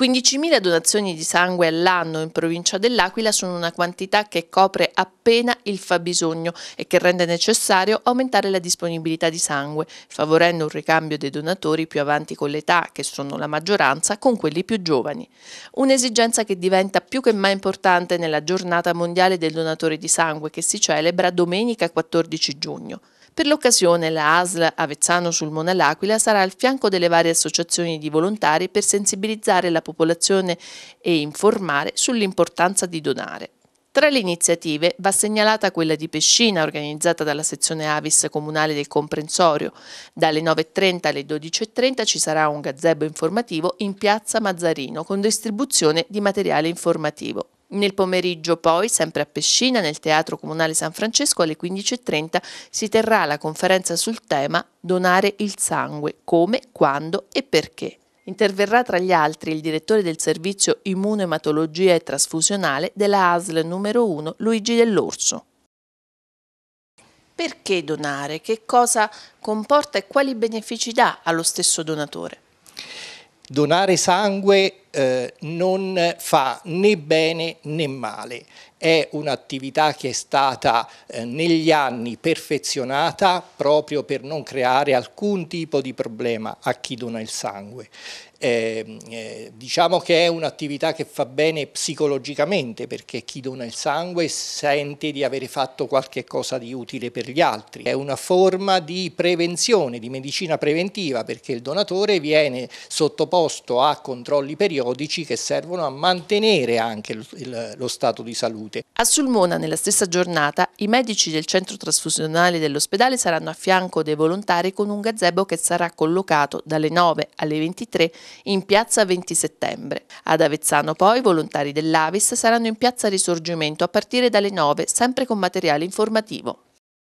15.000 donazioni di sangue all'anno in provincia dell'Aquila sono una quantità che copre appena il fabbisogno e che rende necessario aumentare la disponibilità di sangue, favorendo un ricambio dei donatori più avanti con l'età, che sono la maggioranza, con quelli più giovani. Un'esigenza che diventa più che mai importante nella giornata mondiale del donatore di sangue che si celebra domenica 14 giugno. Per l'occasione la ASL Avezzano sul Mona l'Aquila sarà al fianco delle varie associazioni di volontari per sensibilizzare la popolazione e informare sull'importanza di donare. Tra le iniziative va segnalata quella di Pescina organizzata dalla sezione Avis comunale del comprensorio. Dalle 9.30 alle 12.30 ci sarà un gazebo informativo in piazza Mazzarino con distribuzione di materiale informativo. Nel pomeriggio poi, sempre a Pescina, nel Teatro Comunale San Francesco alle 15.30 si terrà la conferenza sul tema Donare il sangue, come, quando e perché. Interverrà tra gli altri il direttore del servizio immunoematologia e trasfusionale della ASL numero 1, Luigi Dell'Orso. Perché donare? Che cosa comporta e quali benefici dà allo stesso donatore? Donare sangue eh, non fa né bene né male, è un'attività che è stata eh, negli anni perfezionata proprio per non creare alcun tipo di problema a chi dona il sangue eh, eh, diciamo che è un'attività che fa bene psicologicamente perché chi dona il sangue sente di avere fatto qualche cosa di utile per gli altri. È una forma di prevenzione, di medicina preventiva perché il donatore viene sottoposto a controlli periodici che servono a mantenere anche lo stato di salute. A Sulmona nella stessa giornata i medici del centro trasfusionale dell'ospedale saranno a fianco dei volontari con un gazebo che sarà collocato dalle 9 alle 23 in piazza 20 settembre. Ad Avezzano poi i volontari dell'Avis saranno in piazza Risorgimento a partire dalle 9, sempre con materiale informativo.